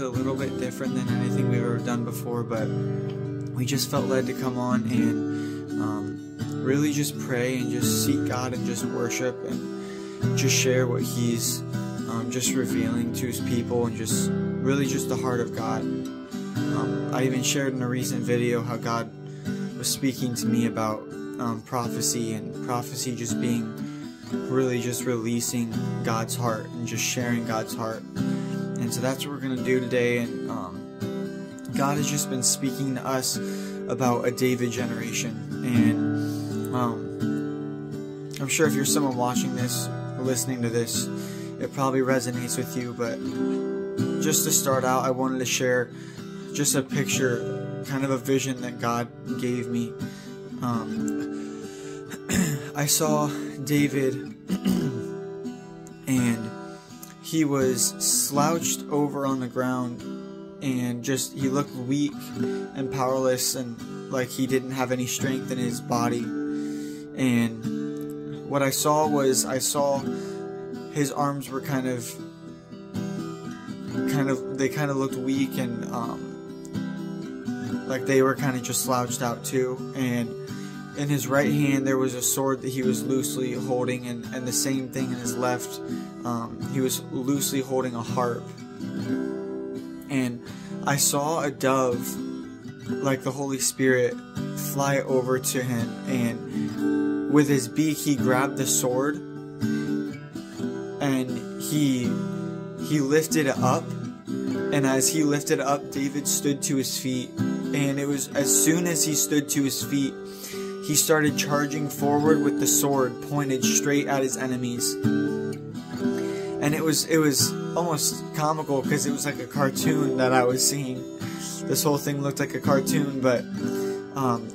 a little bit different than anything we've ever done before, but we just felt led to come on and um, really just pray and just seek God and just worship and just share what He's um, just revealing to His people and just really just the heart of God. Um, I even shared in a recent video how God was speaking to me about um, prophecy and prophecy just being really just releasing God's heart and just sharing God's heart. So that's what we're going to do today. And um, God has just been speaking to us about a David generation. And um, I'm sure if you're someone watching this or listening to this, it probably resonates with you. But just to start out, I wanted to share just a picture, kind of a vision that God gave me. Um, I saw David he was slouched over on the ground and just he looked weak and powerless and like he didn't have any strength in his body. And what I saw was I saw his arms were kind of kind of they kind of looked weak and um, like they were kind of just slouched out too. And in his right hand there was a sword that he was loosely holding and, and the same thing in his left um, he was loosely holding a harp. And i saw a dove like the holy spirit fly over to him and with his beak he grabbed the sword and he he lifted it up and as he lifted up david stood to his feet. And it was as soon as he stood to his feet he started charging forward with the sword pointed straight at his enemies. And it was it was almost comical because it was like a cartoon that I was seeing. This whole thing looked like a cartoon, but um,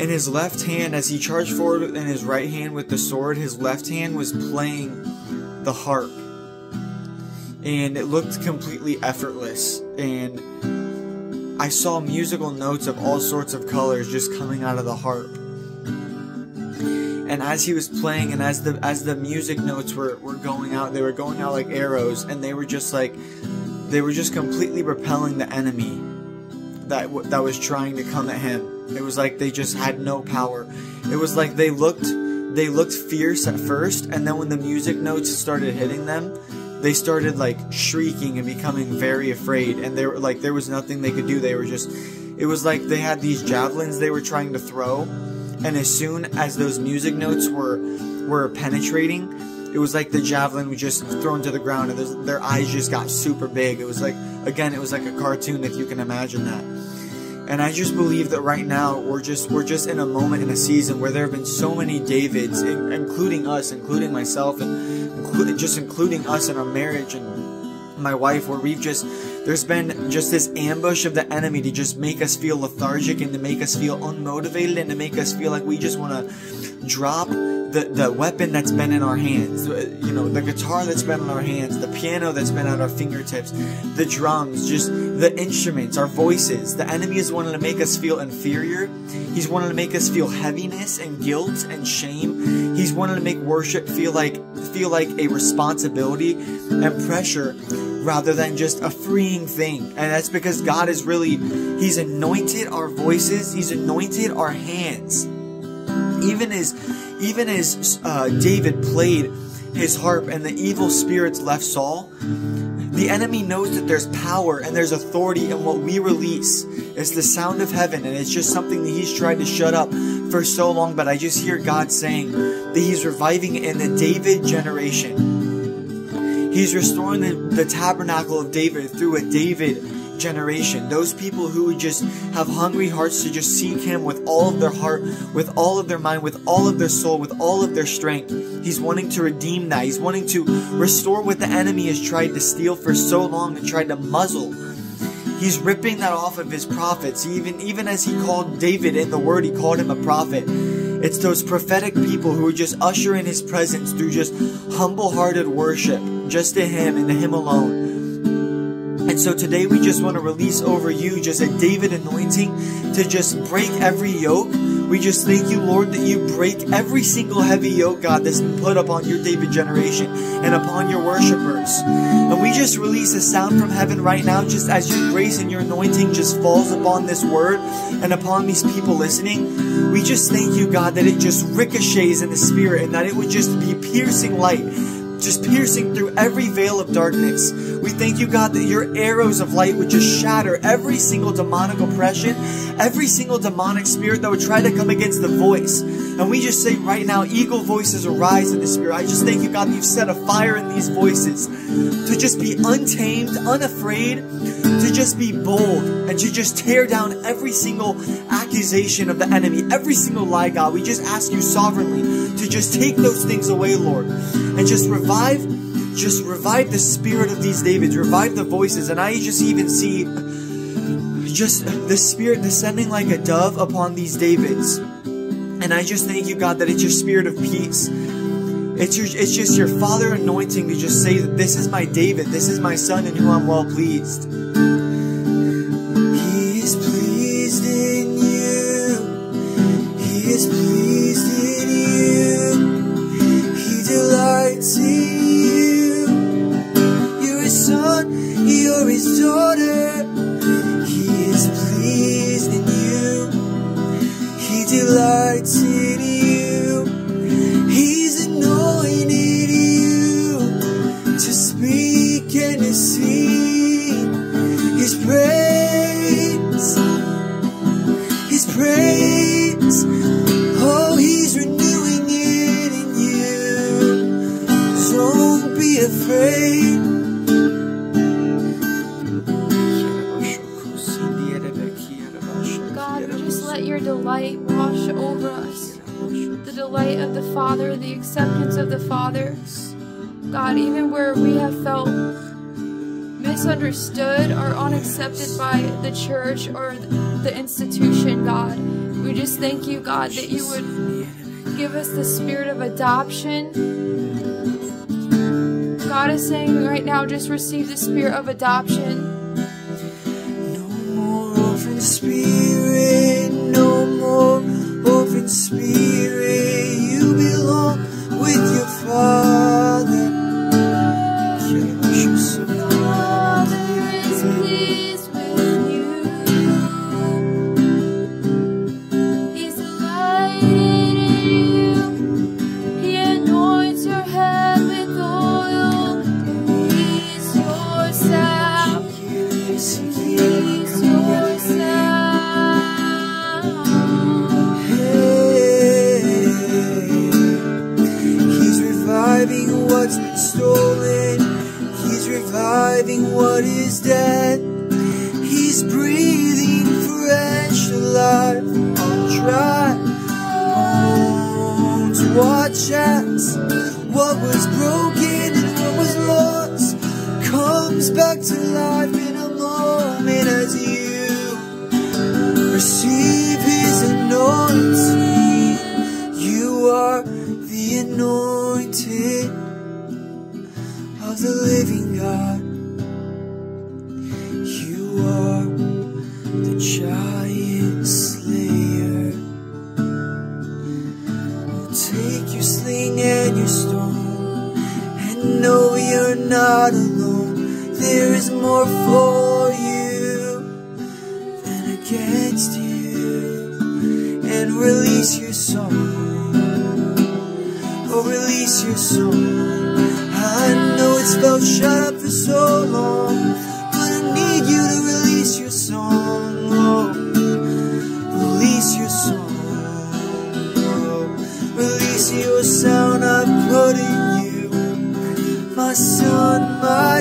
in his left hand, as he charged forward in his right hand with the sword, his left hand was playing the harp. And it looked completely effortless. And I saw musical notes of all sorts of colors just coming out of the harp. And as he was playing and as the as the music notes were, were going out, they were going out like arrows and they were just like they were just completely repelling the enemy that that was trying to come at him. It was like they just had no power. It was like they looked they looked fierce at first and then when the music notes started hitting them, they started like shrieking and becoming very afraid and they were like there was nothing they could do. They were just it was like they had these javelins they were trying to throw and as soon as those music notes were were penetrating it was like the javelin was just thrown to the ground and their eyes just got super big. It was like again it was like a cartoon if you can imagine that and I just believe that right now we're just we're just in a moment in a season where there have been so many Davids, including us, including myself, and just including us in our marriage and my wife, where we've just there's been just this ambush of the enemy to just make us feel lethargic and to make us feel unmotivated and to make us feel like we just want to drop the, the weapon that's been in our hands, uh, you know, the guitar that's been in our hands, the piano that's been at our fingertips, the drums, just the instruments, our voices. The enemy is wanting to make us feel inferior. He's wanting to make us feel heaviness and guilt and shame. He's wanting to make worship feel like feel like a responsibility and pressure rather than just a freeing thing. And that's because God is really, He's anointed our voices, He's anointed our hands. Even as even as uh, David played his harp and the evil spirits left Saul, the enemy knows that there's power and there's authority in what we release. It's the sound of heaven, and it's just something that he's tried to shut up for so long. But I just hear God saying that he's reviving in the David generation. He's restoring the, the tabernacle of David through a David generation. Those people who just have hungry hearts to just seek Him with all of their heart, with all of their mind, with all of their soul, with all of their strength. He's wanting to redeem that. He's wanting to restore what the enemy has tried to steal for so long and tried to muzzle. He's ripping that off of his prophets. Even, even as he called David in the word, he called him a prophet. It's those prophetic people who just usher in his presence through just humble hearted worship, just to him and to him alone. So today we just want to release over you just a David anointing to just break every yoke. We just thank you, Lord, that you break every single heavy yoke, God, that's been put upon your David generation and upon your worshipers. And we just release a sound from heaven right now, just as your grace and your anointing just falls upon this word and upon these people listening. We just thank you, God, that it just ricochets in the spirit and that it would just be piercing light just piercing through every veil of darkness. We thank you, God, that your arrows of light would just shatter every single demonic oppression, every single demonic spirit that would try to come against the voice. And we just say right now, eagle voices arise in the spirit. I just thank you, God, that you've set a fire in these voices to just be untamed, unafraid, to just be bold, and to just tear down every single accusation of the enemy, every single lie, God. We just ask you sovereignly to just take those things away, Lord, and just revive, just revive the spirit of these Davids, revive the voices. And I just even see just the spirit descending like a dove upon these Davids. And I just thank you, God, that it's your spirit of peace. It's your, it's just your Father anointing to just say that this is my David, this is my son in whom I'm well pleased. Or unaccepted by the church or the institution, God, we just thank you, God, that you would give us the spirit of adoption. God is saying right now, just receive the spirit of adoption. No more orphan spirit,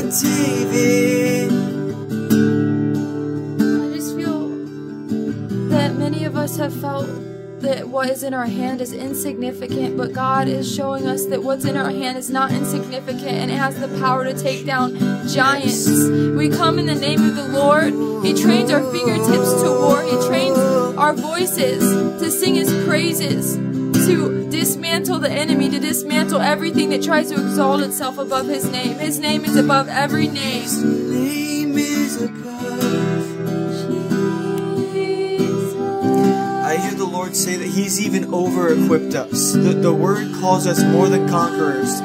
David. I just feel that many of us have felt that what is in our hand is insignificant, but God is showing us that what's in our hand is not insignificant and it has the power to take down giants. We come in the name of the Lord. He trains our fingertips to war, He trains our voices to sing His praises, to dismantle the enemy, to dismantle everything that tries to exalt itself above his name. His name is above every name. His name is above. I hear the Lord say that He's even over equipped us. The, the word calls us more than conquerors.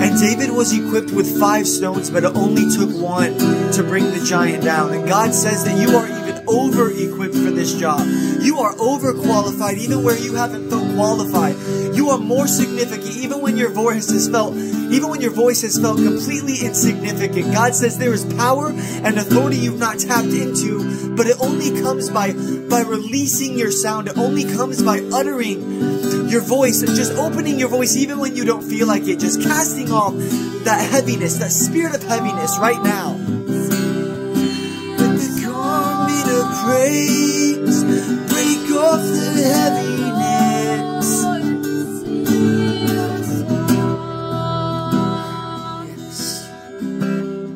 And David was equipped with five stones, but it only took one to bring the giant down. And God says that you are even over equipped for this job. You are overqualified even where you haven't felt qualified. You are more significant even when your voice has felt even when your voice has felt completely insignificant. God says there is power and authority you've not tapped into, but it only comes by by releasing your sound. It only comes by uttering your voice and just opening your voice even when you don't feel like it. Just casting off that heaviness, that spirit of heaviness right now. Praise break off the heaviness. Yes.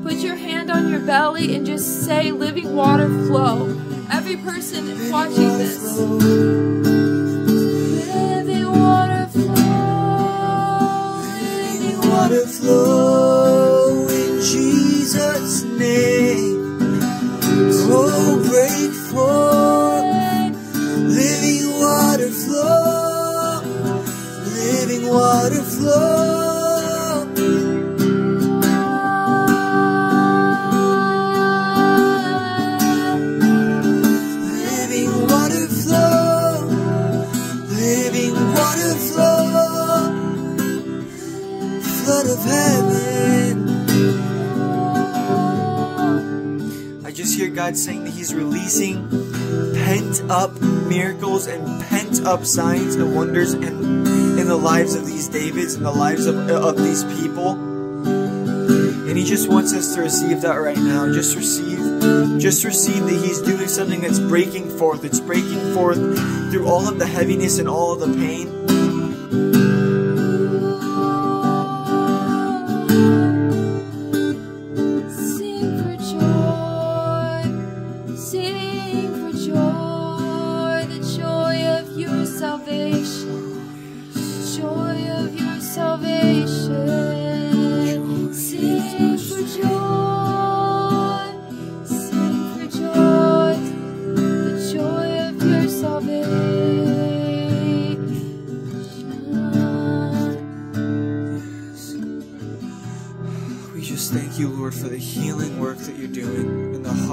Put your hand on your belly and just say, Living water flow. Every person watching this. Living water flow. Living water flow of heaven. I just hear God saying that He's releasing pent up miracles and pent up signs and wonders in the lives of these Davids and the lives of, uh, of these people. And He just wants us to receive that right now. Just receive, just receive that He's doing something that's breaking forth. It's breaking forth through all of the heaviness and all of the pain.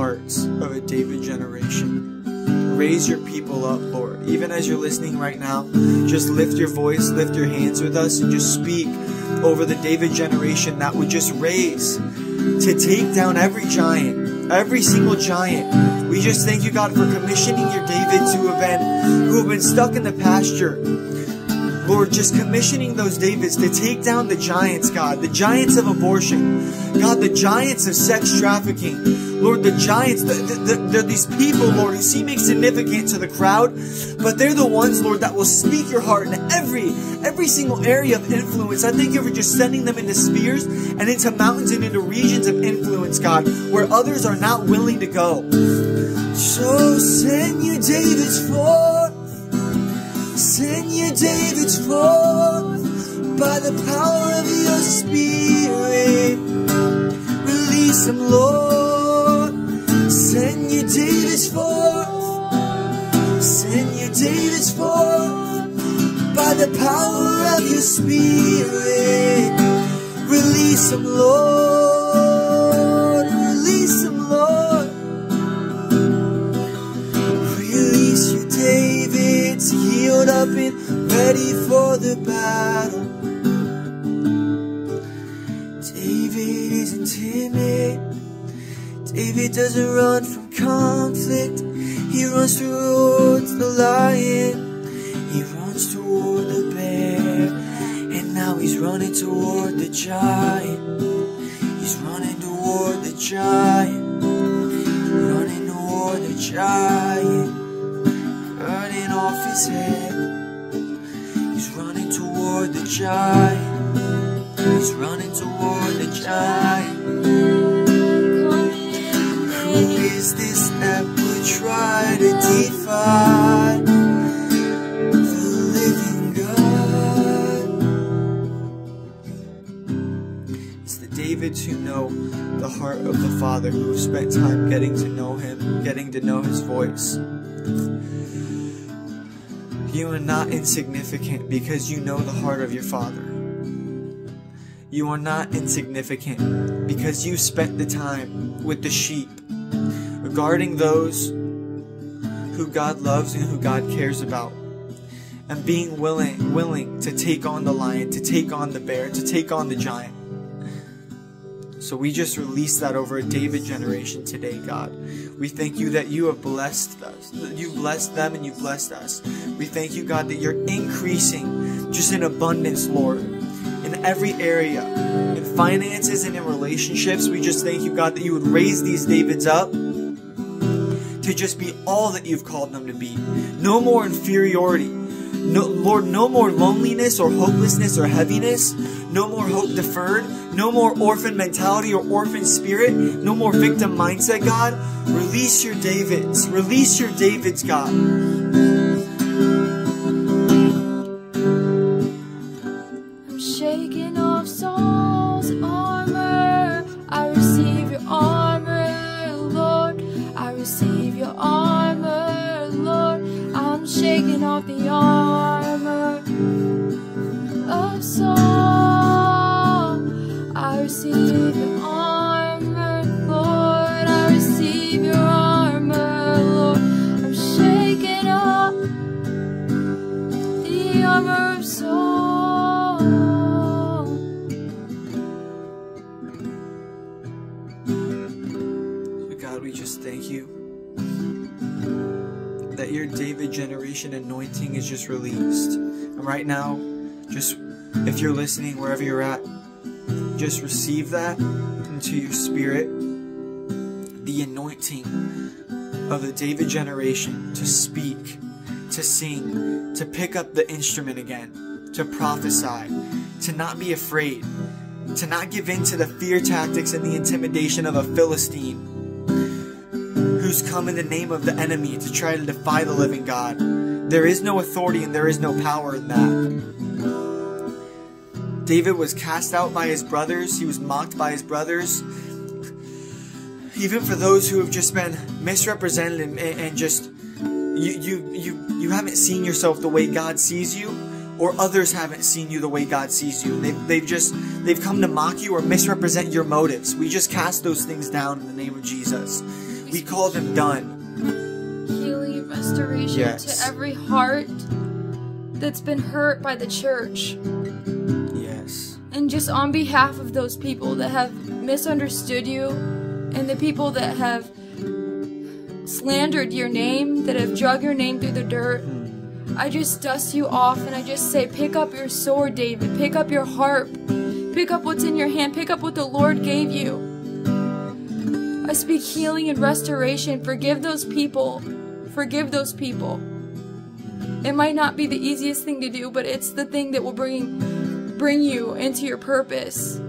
Hearts of a David generation. Raise your people up, Lord. Even as you're listening right now, just lift your voice, lift your hands with us, and just speak over the David generation that would just raise to take down every giant, every single giant. We just thank you, God, for commissioning your David to have been who have been stuck in the pasture. Lord, just commissioning those Davids to take down the giants, God, the giants of abortion, God, the giants of sex trafficking. Lord, the giants, the, the, the, they're these people, Lord, who seem insignificant to the crowd, but they're the ones, Lord, that will speak your heart in every, every single area of influence. I thank you for just sending them into spheres and into mountains and into regions of influence, God, where others are not willing to go. So send your Davids forth. Send your Davids forth by the power of your spirit. Release them, Lord. Send your Davids forth. Send your Davids forth by the power of your spirit. Release them, Lord. Davids healed up and ready for the battle. David isn't timid. David doesn't run from conflict. He runs towards the lion. He runs toward the bear. And now he's running toward the giant. He's running toward the giant. Running toward the giant off his head He's running toward the giant. He's running toward the giant. Who is this that would try to defy? The living God. It's the Davids who know the heart of the Father who have spent time getting to know him, getting to know his voice. You are not insignificant because you know the heart of your Father. You are not insignificant because you spent the time with the sheep, regarding those who God loves and who God cares about and being willing willing to take on the lion, to take on the bear, to take on the giant. So we just release that over a David generation today, God. We thank you that you have blessed us. You've blessed them and you've blessed us. We thank you, God, that you're increasing just in abundance, Lord, in every area. In finances and in relationships, we just thank you, God, that you would raise these Davids up to just be all that you've called them to be. No more inferiority, no, Lord, no more loneliness or hopelessness or heaviness. No more hope deferred. No more orphan mentality or orphan spirit. No more victim mindset, God. Release your Davids. Release your Davids, God. Anointing is just released. And right now, just if you're listening wherever you're at, just receive that into your spirit. The anointing of the David generation to speak, to sing, to pick up the instrument again, to prophesy, to not be afraid, to not give in to the fear tactics and the intimidation of a Philistine who's come in the name of the enemy to try to defy the living God. There is no authority and there is no power in that. David was cast out by his brothers, he was mocked by his brothers. Even for those who have just been misrepresented and, and just you, you you you haven't seen yourself the way God sees you, or others haven't seen you the way God sees you. They've, they've just they've come to mock you or misrepresent your motives. We just cast those things down in the name of Jesus. We call them done. Restoration Yes. to every heart that's been hurt by the church. Yes. And just on behalf of those people that have misunderstood you and the people that have slandered your name, that have drug your name through the dirt, I just dust you off and I just say, pick up your sword, David. Pick up your harp. Pick up what's in your hand. Pick up what the Lord gave you. I speak healing and restoration. Forgive those people. Forgive those people. It might not be the easiest thing to do, but it's the thing that will bring bring you into your purpose.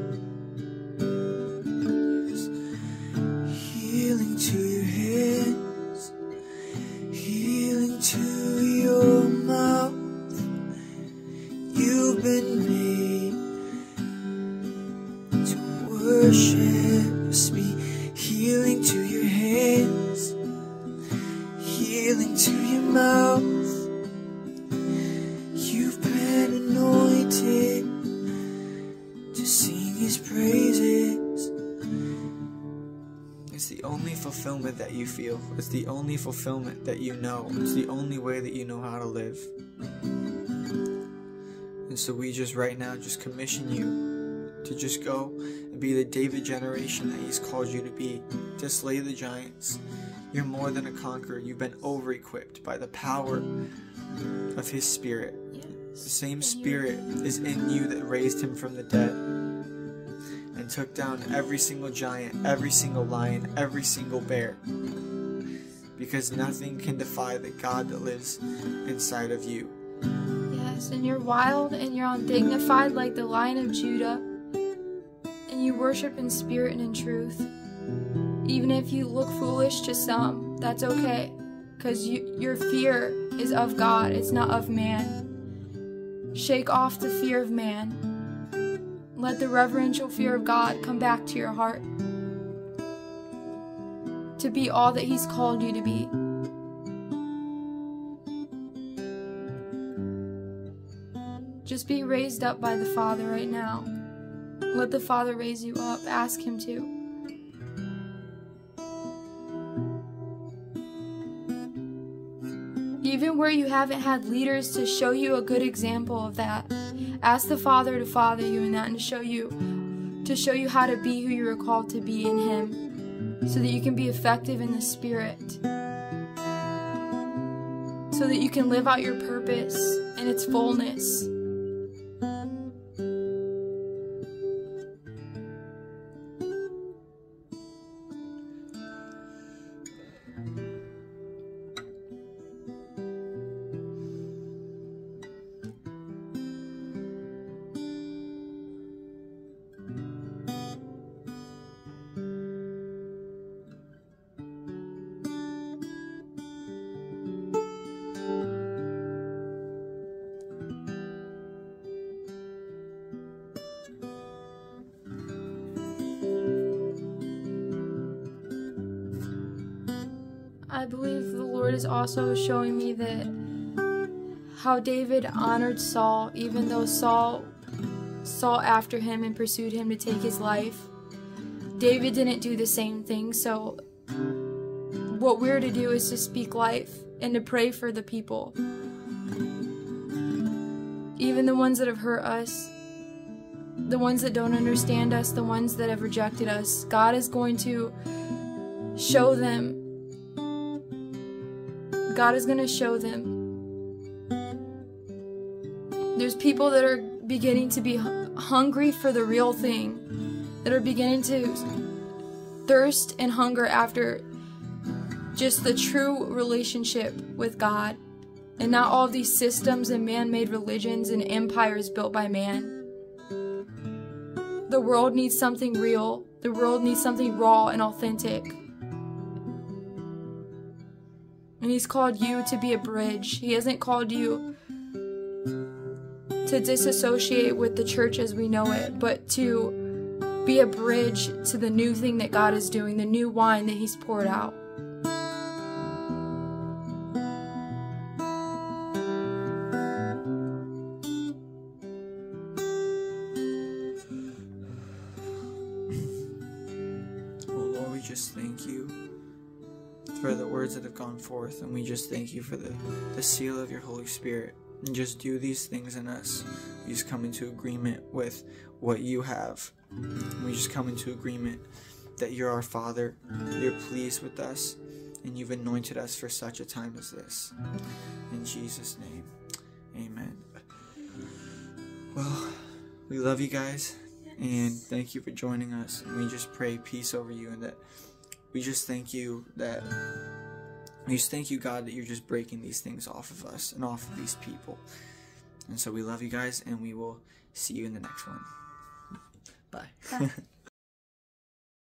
Fulfillment that you know. It's the only way that you know how to live. And so we just right now just commission you to just go and be the David generation that he's called you to be, to slay the giants. You're more than a conqueror. You've been over equipped by the power of his spirit. The same spirit is in you that raised him from the dead and took down every single giant, every single lion, every single bear. Because nothing can defy the God that lives inside of you. Yes, and you're wild and you're undignified like the lion of Judah. And you worship in spirit and in truth. Even if you look foolish to some, that's okay. Because you, your fear is of God, it's not of man. Shake off the fear of man. Let the reverential fear of God come back to your heart. To be all that He's called you to be. Just be raised up by the Father right now. Let the Father raise you up. Ask Him to. Even where you haven't had leaders to show you a good example of that, ask the Father to father you in that and to show you to show you how to be who you are called to be in Him, so that you can be effective in the Spirit, so that you can live out your purpose in its fullness. I believe the Lord is also showing me that how David honored Saul, even though Saul sought after him and pursued him to take his life. David didn't do the same thing, so what we're to do is to speak life and to pray for the people. Even the ones that have hurt us, the ones that don't understand us, the ones that have rejected us. God is going to show them God is going to show them. There's people that are beginning to be hungry for the real thing, that are beginning to thirst and hunger after just the true relationship with God and not all these systems and man made religions and empires built by man. The world needs something real, the world needs something raw and authentic. He's called you to be a bridge. He hasn't called you to disassociate with the church as we know it, but to be a bridge to the new thing that God is doing, the new wine that He's poured out. Oh just thank you for the words that have gone forth, and we just thank you for the, the seal of your Holy Spirit. And just do these things in us. We just come into agreement with what you have. We just come into agreement that you're our Father, you're pleased with us, and you've anointed us for such a time as this. In Jesus' name, amen. Well, we love you guys, and thank you for joining us. And we just pray peace over you, and that we just thank you that we just thank you, God, that you're just breaking these things off of us and off of these people. And so we love you guys, and we will see you in the next one. Bye. Bye.